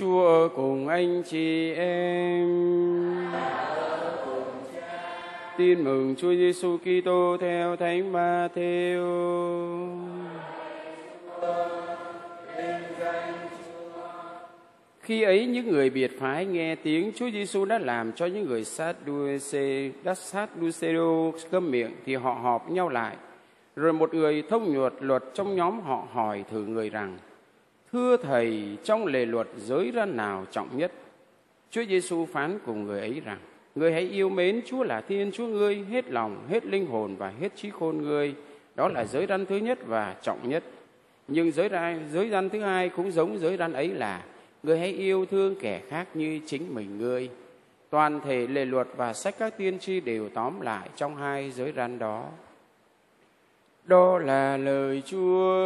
Chúa cùng anh chị em. Tin mừng Chúa Giêsu Kitô theo Thánh Matthew. Khi ấy những người biệt phái nghe tiếng Chúa Giêsu đã làm cho những người sát đua xê đã sát đua câm miệng thì họ họp nhau lại. Rồi một người thông nhuột luật trong nhóm họ hỏi thử người rằng: Thưa thầy, trong lề luật giới răn nào trọng nhất? Chúa Giêsu phán cùng người ấy rằng: Người hãy yêu mến Chúa là Thiên Chúa ngươi hết lòng, hết linh hồn và hết trí khôn ngươi. Đó là giới răn thứ nhất và trọng nhất. Nhưng giới răn, giới răn thứ hai cũng giống giới răn ấy là Người hãy yêu thương kẻ khác như chính mình ngươi. Toàn thể lề luật và sách các tiên tri đều tóm lại trong hai giới răn đó. Đó là lời Chúa.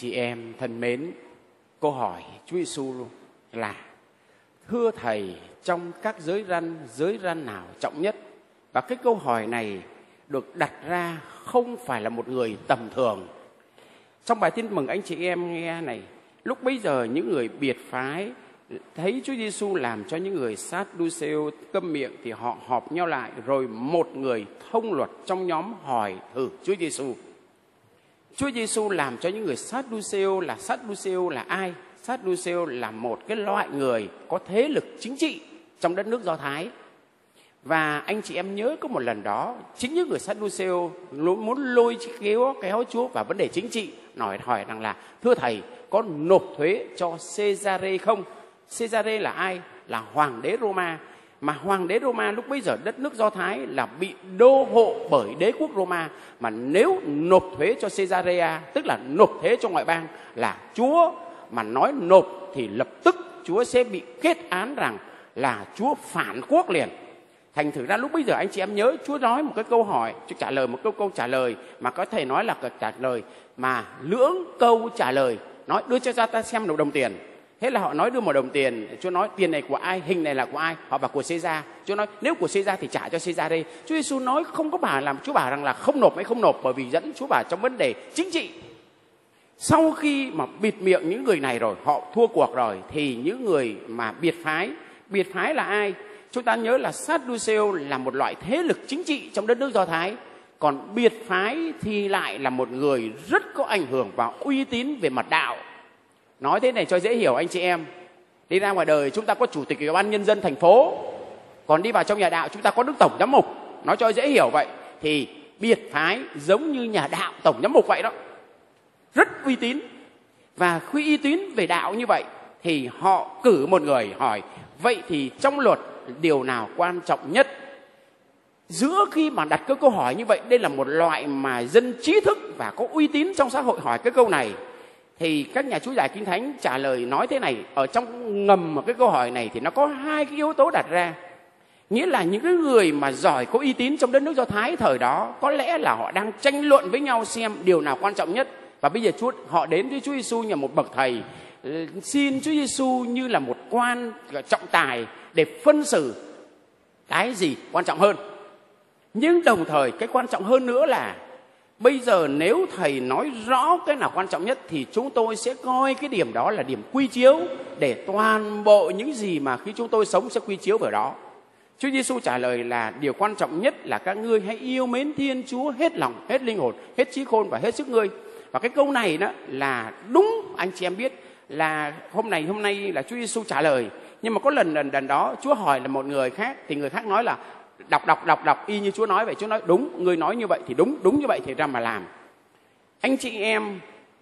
Chị em thân mến, câu hỏi Chúa Giêsu là thưa thầy trong các giới răn giới răn nào trọng nhất và cái câu hỏi này được đặt ra không phải là một người tầm thường trong bài tin mừng anh chị em nghe này lúc bấy giờ những người biệt phái thấy Chúa Giêsu làm cho những người sát đu xêu câm miệng thì họ họp nhau lại rồi một người thông luật trong nhóm hỏi thử Chúa Giêsu. Chúa Giêsu làm cho những người sát là sát là ai? Sát là một cái loại người có thế lực chính trị trong đất nước Do Thái. Và anh chị em nhớ có một lần đó, chính những người Sadduceo muốn lôi kéo kéo Chúa vào vấn đề chính trị, nói hỏi rằng là thưa thầy, có nộp thuế cho Caesare không? Caesare là ai? Là hoàng đế Roma. Mà hoàng đế Roma lúc bấy giờ đất nước Do Thái là bị đô hộ bởi đế quốc Roma. Mà nếu nộp thuế cho Caesarea, tức là nộp thuế cho ngoại bang, là Chúa mà nói nộp thì lập tức Chúa sẽ bị kết án rằng là Chúa phản quốc liền. Thành thử ra lúc bây giờ anh chị em nhớ Chúa nói một cái câu hỏi, Chúa trả lời một câu câu trả lời mà có thể nói là trả lời mà lưỡng câu trả lời nói đưa cho ra ta xem một đồng tiền thế là họ nói đưa một đồng tiền, chúa nói, tiền này của ai, hình này là của ai? Họ bảo, của Caesar chúa nói, nếu của Caesar thì trả cho Caesar đây chúa Giêsu nói không có bà làm, chúa bảo rằng là không nộp hay không nộp, bởi vì dẫn chúa bảo trong vấn đề chính trị. Sau khi mà bịt miệng những người này rồi, họ thua cuộc rồi, thì những người mà biệt phái biệt phái là ai? Chúng ta nhớ là Sadduceo là một loại thế lực chính trị trong đất nước Do Thái. Còn biệt phái thì lại là một người rất có ảnh hưởng và uy tín về mặt đạo nói thế này cho dễ hiểu, anh chị em. Đi ra ngoài đời chúng ta có chủ tịch ủy ban nhân dân thành phố. Còn đi vào trong nhà đạo chúng ta có đức tổng giám mục. Nói cho dễ hiểu vậy, thì biệt phái giống như nhà đạo tổng giám mục vậy đó. Rất uy tín. Và khi uy tín về đạo như vậy, thì họ cử một người hỏi, vậy thì trong luật, điều nào quan trọng nhất? Giữa khi mà đặt cái câu hỏi như vậy, đây là một loại mà dân trí thức và có uy tín trong xã hội hỏi cái câu này thì các nhà chú giải kinh thánh trả lời nói thế này, ở trong ngầm một cái câu hỏi này thì nó có hai cái yếu tố đặt ra. Nghĩa là những cái người mà giỏi có uy tín trong đất nước do thái thời đó, có lẽ là họ đang tranh luận với nhau xem điều nào quan trọng nhất. Và bây giờ chúa, họ đến với chúa giêsu như một bậc thầy. Ờ, xin chúa giêsu như là một quan trọng tài để phân xử cái gì quan trọng hơn. Nhưng đồng thời cái quan trọng hơn nữa là bây giờ nếu thầy nói rõ cái nào quan trọng nhất thì chúng tôi sẽ coi cái điểm đó là điểm quy chiếu để toàn bộ những gì mà khi chúng tôi sống sẽ quy chiếu vào đó Chúa Giêsu trả lời là điều quan trọng nhất là các ngươi hãy yêu mến Thiên Chúa hết lòng, hết linh hồn, hết trí khôn và hết sức ngươi. Và cái câu này đó là đúng anh chị em biết là hôm nay hôm nay là Chúa Giêsu trả lời nhưng mà có lần lần lần đó Chúa hỏi là một người khác thì người khác nói là đọc đọc đọc đọc. Y như Chúa nói vậy, Chúa nói, đúng, người nói như vậy thì đúng đúng như vậy thì ra mà làm. Anh chị em,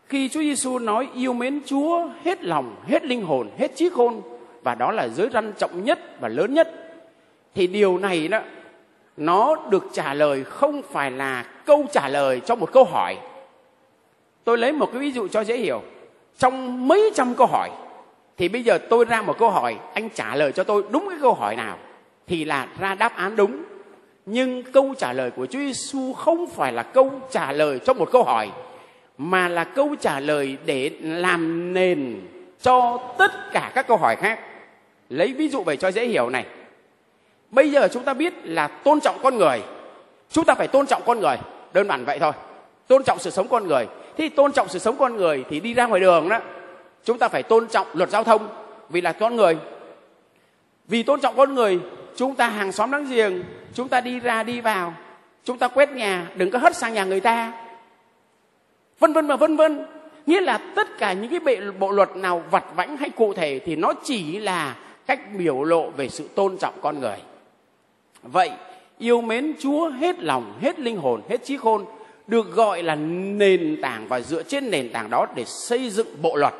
khi Chúa Giêsu nói yêu mến Chúa hết lòng, hết linh hồn, hết trí khôn, và đó là giới răn trọng nhất và lớn nhất, thì điều này đó, nó được trả lời không phải là câu trả lời cho một câu hỏi. Tôi lấy một cái ví dụ cho dễ hiểu. Trong mấy trăm câu hỏi, thì bây giờ tôi ra một câu hỏi, anh trả lời cho tôi đúng cái câu hỏi nào? Thì là ra đáp án đúng. Nhưng câu trả lời của Chúa Giêsu không phải là câu trả lời cho một câu hỏi, mà là câu trả lời để làm nền cho tất cả các câu hỏi khác. Lấy ví dụ về cho dễ hiểu này. Bây giờ chúng ta biết là tôn trọng con người. Chúng ta phải tôn trọng con người. Đơn giản vậy thôi. Tôn trọng sự sống con người. Thì tôn trọng sự sống con người thì đi ra ngoài đường đó. Chúng ta phải tôn trọng luật giao thông vì là con người. Vì tôn trọng con người chúng ta hàng xóm láng giềng, chúng ta đi ra đi vào. Chúng ta quét nhà, đừng có hất sang nhà người ta. Vân vân và vân vân. Nghĩa là tất cả những cái bệ, bộ luật nào vặt vãnh hay cụ thể thì nó chỉ là cách biểu lộ về sự tôn trọng con người. Vậy, yêu mến chúa hết lòng, hết linh hồn, hết trí khôn được gọi là nền tảng và dựa trên nền tảng đó để xây dựng bộ luật.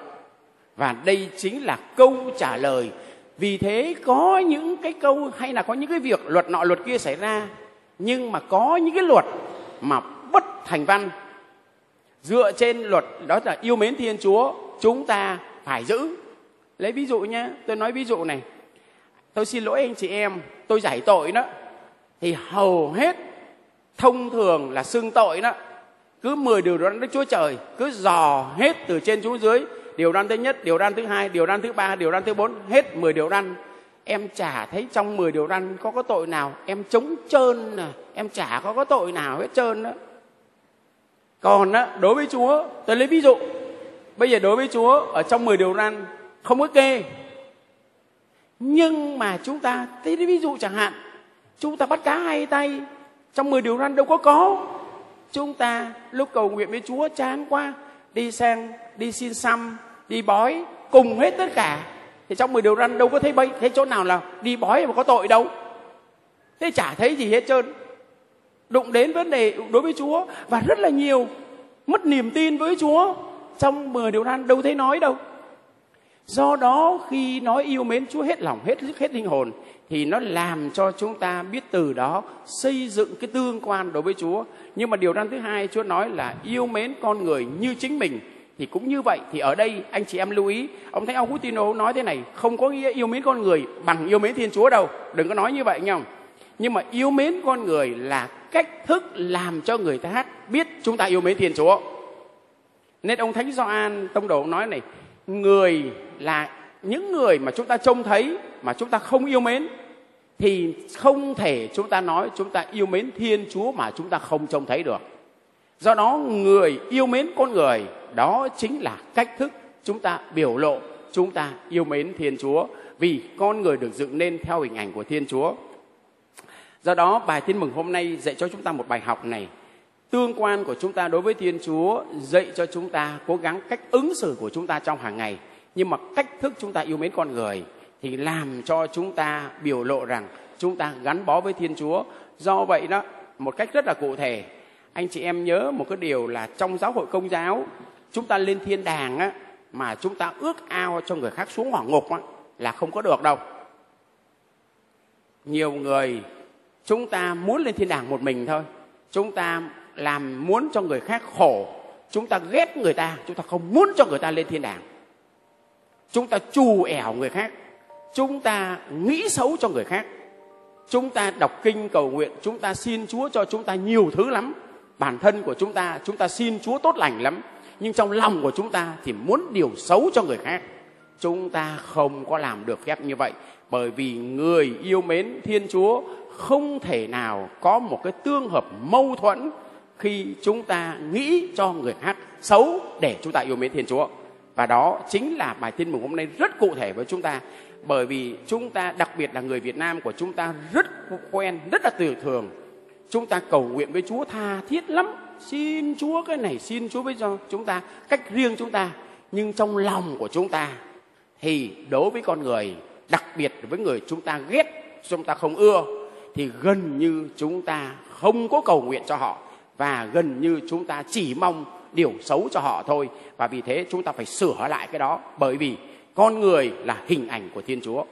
Và đây chính là câu trả lời vì thế có những cái câu hay là có những cái việc luật nọ luật kia xảy ra, nhưng mà có những cái luật mà bất thành văn. Dựa trên luật, đó là yêu mến thiên chúa, chúng ta phải giữ. Lấy ví dụ nhé tôi nói ví dụ này. Tôi xin lỗi anh chị em, tôi giải tội đó. Thì hầu hết thông thường là xưng tội đó. Cứ 10 điều đó Đức Chúa Trời, cứ dò hết từ trên xuống dưới điều răn thứ nhất, điều răn thứ hai, điều răn thứ ba, điều răn thứ bốn, hết 10 điều răn. Em chả thấy trong 10 điều răn có có tội nào em chống trơn à em chả có có tội nào hết trơn đó còn á, đối với chúa, tôi lấy ví dụ. Bây giờ đối với chúa, ở trong 10 điều răn, không có kê. Nhưng mà chúng ta thấy ví dụ chẳng hạn, chúng ta bắt cá hai tay, trong 10 điều răn đâu có có. Chúng ta lúc cầu nguyện với chúa, chán quá, đi sang, đi xin xăm đi bói cùng hết tất cả. Thì trong mười điều răn, đâu có thấy bấy, thấy chỗ nào là đi bói mà có tội đâu. Thế chả thấy gì hết trơn. Đụng đến vấn đề đối với chúa và rất là nhiều, mất niềm tin với chúa trong mười điều răn, đâu thấy nói đâu. Do đó khi nói yêu mến chúa hết lòng, hết sức, hết linh hồn, thì nó làm cho chúng ta biết từ đó xây dựng cái tương quan đối với chúa. Nhưng mà điều răn thứ hai, chúa nói là yêu mến con người như chính mình thì cũng như vậy thì ở đây anh chị em lưu ý, ông thánh Augustino nói thế này, không có nghĩa yêu mến con người bằng yêu mến Thiên Chúa đâu, đừng có nói như vậy nhau nhưng mà yêu mến con người là cách thức làm cho người ta hát, biết chúng ta yêu mến Thiên Chúa. Nên ông Thánh Gioan tông đồ nói này, người là, những người mà chúng ta trông thấy mà chúng ta không yêu mến, thì không thể chúng ta nói chúng ta yêu mến Thiên Chúa mà chúng ta không trông thấy được. Do đó, người yêu mến con người đó chính là cách thức chúng ta biểu lộ, chúng ta yêu mến thiên chúa. Vì con người được dựng nên theo hình ảnh của thiên chúa. Do đó, bài tin mừng hôm nay dạy cho chúng ta một bài học này. Tương quan của chúng ta đối với thiên chúa dạy cho chúng ta cố gắng cách ứng xử của chúng ta trong hàng ngày. Nhưng mà cách thức chúng ta yêu mến con người thì làm cho chúng ta biểu lộ rằng chúng ta gắn bó với thiên chúa. Do vậy đó, một cách rất là cụ thể. Anh chị em nhớ một cái điều là trong giáo hội công giáo chúng ta lên thiên đàng á, mà chúng ta ước ao cho người khác xuống hỏa ngục á, là không có được đâu. Nhiều người, chúng ta muốn lên thiên đàng một mình thôi. Chúng ta làm muốn cho người khác khổ. Chúng ta ghét người ta, chúng ta không muốn cho người ta lên thiên đàng. Chúng ta chù ẻo người khác. Chúng ta nghĩ xấu cho người khác. Chúng ta đọc kinh cầu nguyện, chúng ta xin chúa cho chúng ta nhiều thứ lắm. Bản thân của chúng ta chúng ta xin chúa tốt lành lắm nhưng trong lòng của chúng ta thì muốn điều xấu cho người khác, chúng ta không có làm được phép như vậy. Bởi vì người yêu mến thiên chúa không thể nào có một cái tương hợp mâu thuẫn khi chúng ta nghĩ cho người khác xấu để chúng ta yêu mến thiên chúa. Và đó chính là bài tin mừng hôm nay rất cụ thể với chúng ta. Bởi vì chúng ta, đặc biệt là người Việt Nam của chúng ta rất quen, rất là từ thường. Chúng ta cầu nguyện với Chúa tha thiết lắm xin Chúa cái này, xin Chúa với cho chúng ta, cách riêng chúng ta, nhưng trong lòng của chúng ta thì đối với con người, đặc biệt với người chúng ta ghét, chúng ta không ưa, thì gần như chúng ta không có cầu nguyện cho họ và gần như chúng ta chỉ mong điều xấu cho họ thôi. Và vì thế chúng ta phải sửa lại cái đó bởi vì con người là hình ảnh của Thiên Chúa.